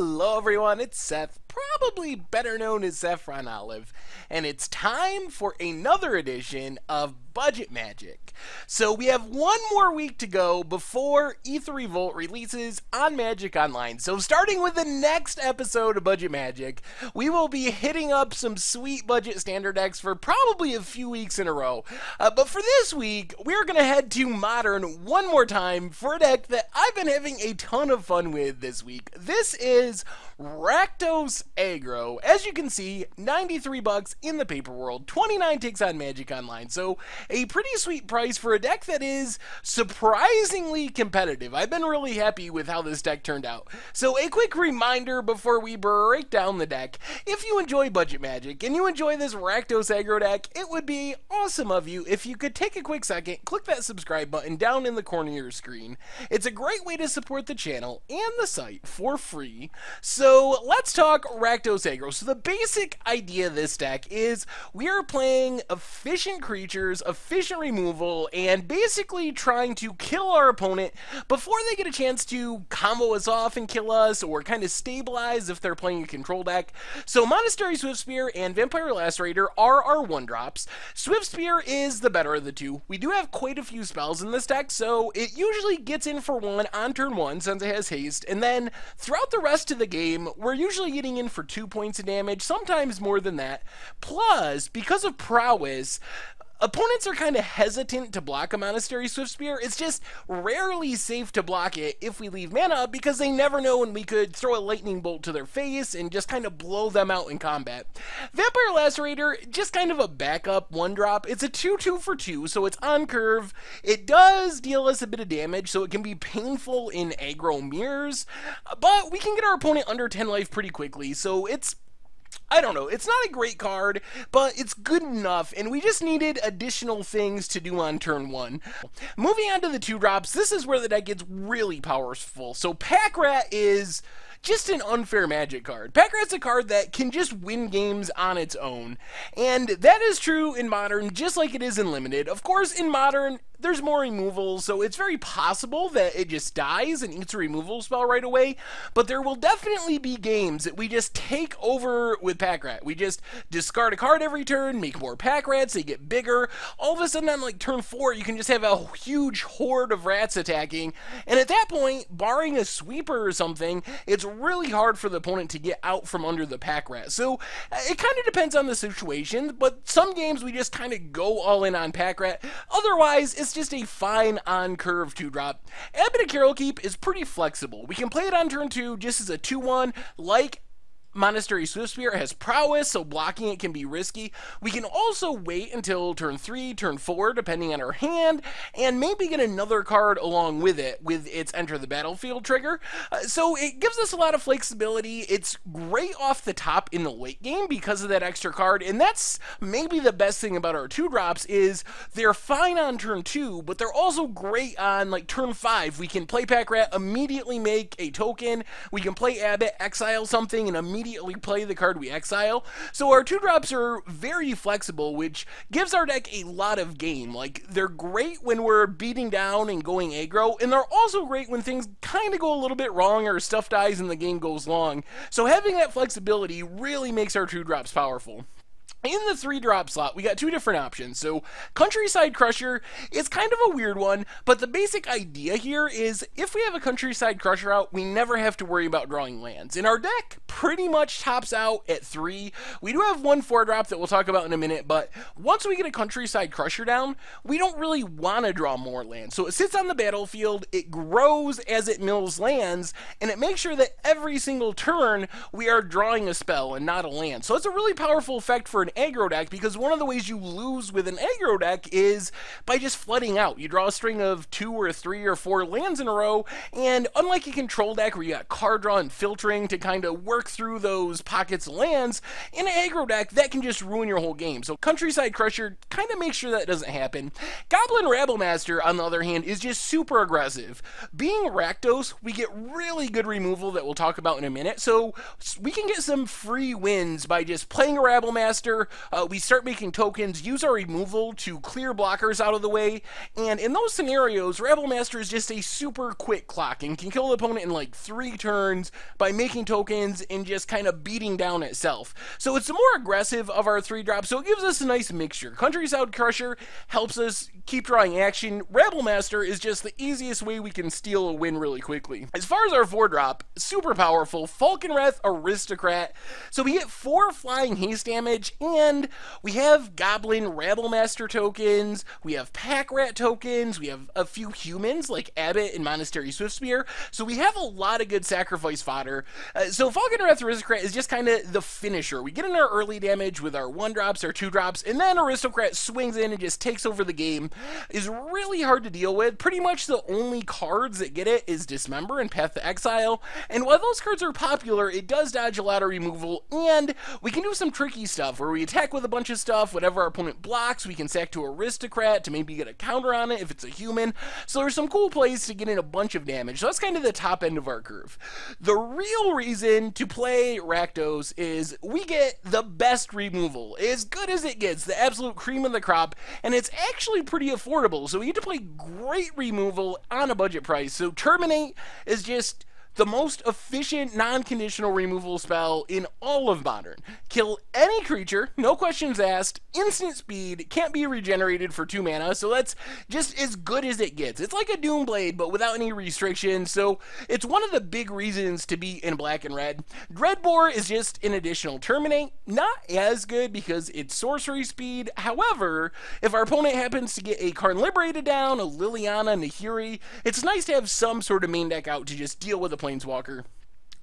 Hello everyone, it's Seth, probably better known as Saffron Olive, and it's time for another edition of Budget Magic. So we have one more week to go before Aether Revolt releases on Magic Online. So starting with the next episode of Budget Magic, we will be hitting up some sweet budget standard decks for probably a few weeks in a row. Uh, but for this week, we're going to head to Modern one more time for a deck that I've been having a ton of fun with this week. This is Rakdos Aggro. As you can see, 93 bucks in the paper world, 29 tix on Magic Online. So a pretty sweet price for a deck that is surprisingly competitive. I've been really happy with how this deck turned out. So a quick reminder before we break down the deck. If you enjoy Budget Magic and you enjoy this Rakdos Aggro deck, it would be awesome of you if you could take a quick second, click that subscribe button down in the corner of your screen. It's a great way to support the channel and the site for free. So let's talk Rakdos Aggro. So the basic idea of this deck is we are playing efficient creatures, efficient removal, and basically trying to kill our opponent before they get a chance to combo us off and kill us, or kind of stabilize if they're playing a control deck. So Monastery Swiftspear and Vampire Lacerator are our one drops. Swiftspear is the better of the two. We do have quite a few spells in this deck, so it usually gets in for one on turn one since it has haste, and then throughout the rest of the game, we're usually getting in for two points of damage, sometimes more than that. Plus, because of prowess, opponents are kind of hesitant to block a Monastery Swiftspear. It's just rarely safe to block it if we leave mana because they never know when we could throw a lightning bolt to their face and just kind of blow them out in combat. Vampire Lacerator, just kind of a backup one drop. It's a 2-2 for 2, so it's on curve. It does deal us a bit of damage, so it can be painful in aggro mirrors, but we can get our opponent under 10 life pretty quickly, so it's I don't know. It's not a great card, but it's good enough, and we just needed additional things to do on turn one. Moving on to the two drops, this is where the deck gets really powerful. So Pack Rat is just an unfair magic card. Pack Rat's a card that can just win games on its own, and that is true in Modern just like it is in Limited. Of course, in Modern, there's more removals, so it's very possible that it just dies and eats a removal spell right away. But there will definitely be games that we just take over with Pack Rat. We just discard a card every turn, make more Pack Rats, they get bigger. All of a sudden, on like turn four, you can just have a huge horde of rats attacking. And at that point, barring a sweeper or something, it's really hard for the opponent to get out from under the Pack Rat. So it kind of depends on the situation, but some games we just kind of go all in on Pack Rat. Otherwise, it's just a fine on curve 2 drop. Abbot of Keral Keep is pretty flexible. We can play it on turn 2 just as a 2 1, like Monastery Swiftspear has prowess, so blocking it can be risky. We can also wait until turn 3, turn 4, depending on our hand, and maybe get another card along with it with its Enter the Battlefield trigger. Uh, so it gives us a lot of flexibility. It's great off the top in the late game because of that extra card, and that's maybe the best thing about our 2 drops is they're fine on turn 2, but they're also great on like turn 5. We can play Pack Rat, immediately make a token, we can play Abbot, exile something, and immediately immediately play the card we exile. So our two drops are very flexible, which gives our deck a lot of game. Like, they're great when we're beating down and going aggro, and they're also great when things kind of go a little bit wrong or stuff dies and the game goes long. So having that flexibility really makes our two drops powerful. In the three drop slot, we got two different options. So, Countryside Crusher is kind of a weird one, but the basic idea here is if we have a Countryside Crusher out, we never have to worry about drawing lands. And our deck pretty much tops out at three. We do have one four drop that we'll talk about in a minute, but once we get a Countryside Crusher down, we don't really want to draw more lands. So, it sits on the battlefield, it grows as it mills lands, and it makes sure that every single turn we are drawing a spell and not a land. So, it's a really powerful effect for an aggro deck because one of the ways you lose with an aggro deck is by just flooding out. You draw a string of two or three or four lands in a row, and unlike a control deck where you got card draw and filtering to kind of work through those pockets of lands, in an aggro deck, that can just ruin your whole game. So Countryside Crusher kind of makes sure that doesn't happen. Goblin Rabblemaster, on the other hand, is just super aggressive. Being Rakdos, we get really good removal that we'll talk about in a minute, so we can get some free wins by just playing a Rabblemaster here, uh, we start making tokens, use our removal to clear blockers out of the way, and in those scenarios, Rebel Rabblemaster is just a super quick clock and can kill the opponent in like three turns by making tokens and just kind of beating down itself. So it's the more aggressive of our three drops, so it gives us a nice mixture. Countryside Crusher helps us keep drawing action. Rebel Rabblemaster is just the easiest way we can steal a win really quickly. As far as our four drop, super powerful, Falkenrath Aristocrat. So we get four flying haste damage, and we have Goblin Rabblemaster tokens, we have Pack Rat tokens, we have a few humans like Abbot and Monastery Swiftspear. So we have a lot of good sacrifice fodder. Uh, so Falkenrath Aristocrat is just kind of the finisher. We get in our early damage with our one drops, our two drops, and then Aristocrat swings in and just takes over the game. Is really hard to deal with. Pretty much the only cards that get it is Dismember and Path to Exile. And while those cards are popular, it does dodge a lot of removal, and we can do some tricky stuff where we attack with a bunch of stuff. Whatever our opponent blocks, we can sack to Aristocrat to maybe get a counter on it if it's a human. So there's some cool plays to get in a bunch of damage. So that's kind of the top end of our curve. The real reason to play Rakdos is we get the best removal, as good as it gets, the absolute cream of the crop, and it's actually pretty affordable. So we get to play great removal on a budget price. So Terminate is just the most efficient non-conditional removal spell in all of Modern. Kill any creature, no questions asked, instant speed, can't be regenerated for 2 mana, so that's just as good as it gets. It's like a Doomblade, but without any restrictions, so it's one of the big reasons to be in black and red. Dreadbore is just an additional Terminate, not as good because it's sorcery speed, however, if our opponent happens to get a Karn Liberated down, a Liliana, Nahiri, it's nice to have some sort of main deck out to just deal with a Planeswalker.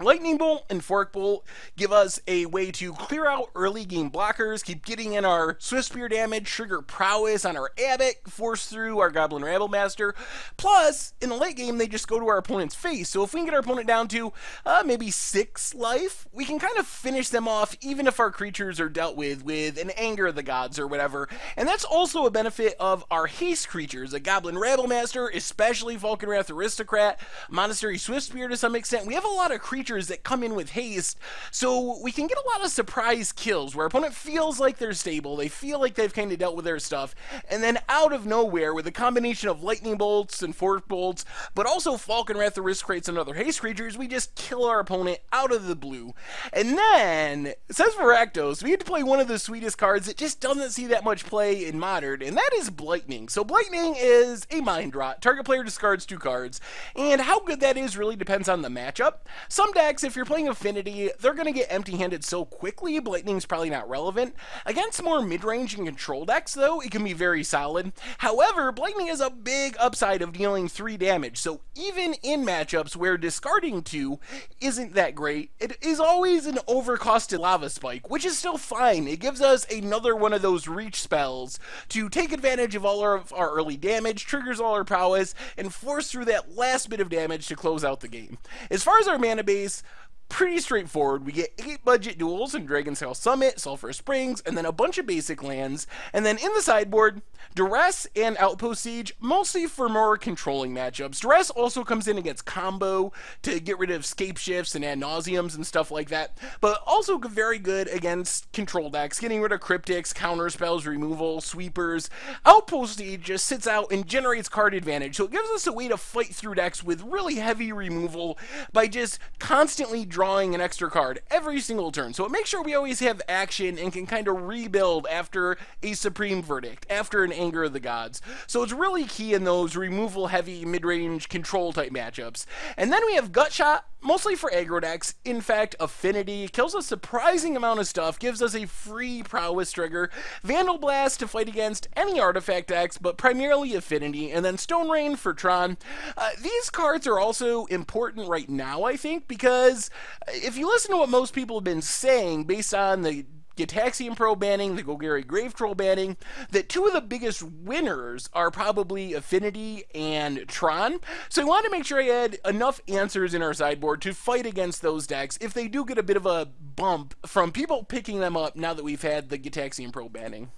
Lightning Bolt and Forked Bolt give us a way to clear out early game blockers, keep getting in our Swiftspear damage, trigger prowess on our Abbot, force through our Goblin Rabblemaster. Plus, in the late game, they just go to our opponent's face. So if we can get our opponent down to uh, maybe six life, we can kind of finish them off even if our creatures are dealt with with an Anger of the Gods or whatever. And that's also a benefit of our haste creatures, a Goblin Rabblemaster, especially Falkenrath Aristocrat, Monastery Swiftspear to some extent. We have a lot of creatures creatures that come in with haste, so we can get a lot of surprise kills where opponent feels like they're stable, they feel like they've kind of dealt with their stuff, and then out of nowhere, with a combination of lightning bolts and Forked Bolts, but also Falkenrath Aristocrats and other haste creatures, we just kill our opponent out of the blue. And then, says Rakdos, we had to play one of the sweetest cards that just doesn't see that much play in Modern, and that is Blightning. So Blightning is a mind rot. Target player discards two cards, and how good that is really depends on the matchup. Some if you're playing Affinity, they're going to get empty-handed so quickly, Blightning's probably not relevant. Against more mid-range and control decks, though, it can be very solid. However, Blightning has a big upside of dealing 3 damage, so even in matchups where discarding 2 isn't that great, it is always an overcosted Lava Spike, which is still fine. It gives us another one of those reach spells to take advantage of all of our early damage, triggers all our prowess, and force through that last bit of damage to close out the game. As far as our mana base, is pretty straightforward. We get eight budget duals in Dragonskull Summit, Sulfurous Springs, and then a bunch of basic lands. And then in the sideboard, Duress and Outpost Siege, mostly for more controlling matchups. Duress also comes in against combo to get rid of Scapeshifts and Ad Nauseams and stuff like that, but also very good against control decks, getting rid of cryptics, counter spells, removal, sweepers. Outpost Siege just sits out and generates card advantage, so it gives us a way to fight through decks with really heavy removal by just constantly drawing an extra card every single turn. So it makes sure we always have action and can kind of rebuild after a Supreme Verdict, after an Anger of the Gods. So it's really key in those removal heavy mid range control type matchups. And then we have Gutshot, mostly for aggro decks. In fact, Affinity kills a surprising amount of stuff, gives us a free prowess trigger, Vandalblast to fight against any artifact decks, but primarily Affinity, and then Stone Rain for Tron. Uh, these cards are also important right now, I think, because if you listen to what most people have been saying based on the Gitaxian Probe banning, the Golgari Grave Troll banning, that two of the biggest winners are probably Affinity and Tron. So I wanted to make sure I had enough answers in our sideboard to fight against those decks if they do get a bit of a bump from people picking them up now that we've had the Gitaxian Probe banning.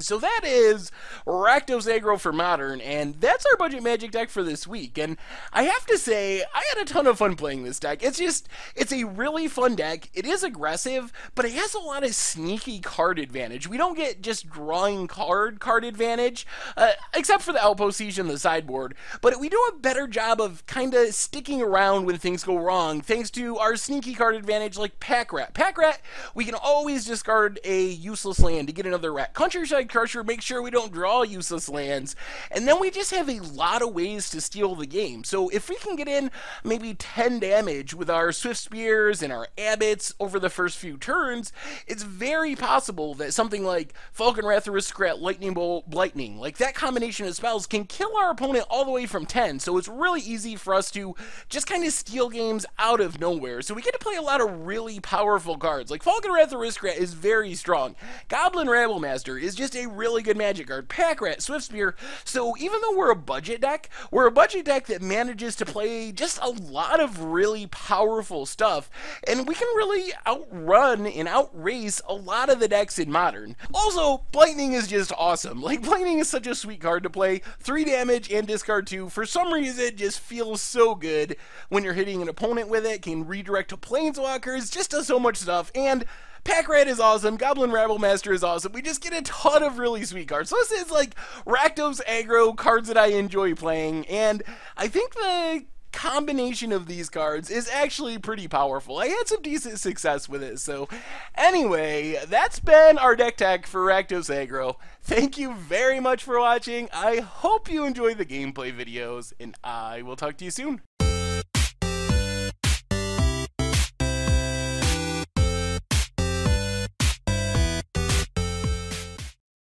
So that is Rakdos Aggro for Modern, and that's our Budget Magic deck for this week. And I have to say, I had a ton of fun playing this deck. It's just, it's a really fun deck. It is aggressive, but it has a lot of sneaky card advantage. We don't get just drawing card card advantage, uh, except for the Outpost Siege and the sideboard, but we do a better job of kind of sticking around when things go wrong, thanks to our sneaky card advantage like Pack Rat. Pack Rat, we can always discard a useless land to get another rat. Countryside Crusher, make sure we don't draw useless lands. And then we just have a lot of ways to steal the game. So if we can get in maybe 10 damage with our Swiftspears and our Abbots over the first few turns, it's very possible that something like Falkenrath Aristocrat, Lightning Bolt, Blightning, like that combination of spells can kill our opponent all the way from 10. So it's really easy for us to just kind of steal games out of nowhere. So we get to play a lot of really powerful cards. Like Falkenrath Aristocrat is very strong. Goblin Rabblemaster is just a really good magic card. Pack Rat, Swiftspear. So even though we're a budget deck, we're a budget deck that manages to play just a lot of really powerful stuff, and we can really outrun and outrace a lot of the decks in Modern. Also, Blightning is just awesome. Like, Blightning is such a sweet card to play. 3 damage and discard 2. For some reason, it just feels so good when you're hitting an opponent with it. Can redirect to Planeswalkers, just does so much stuff, and Pack Rat is awesome. Goblin Rabblemaster is awesome. We just get a ton of really sweet cards. So this is like Rakdos aggro cards that I enjoy playing, and I think the combination of these cards is actually pretty powerful. I had some decent success with it. So anyway, that's been our deck tech for Rakdos Aggro. Thank you very much for watching. I hope you enjoy the gameplay videos, and I will talk to you soon.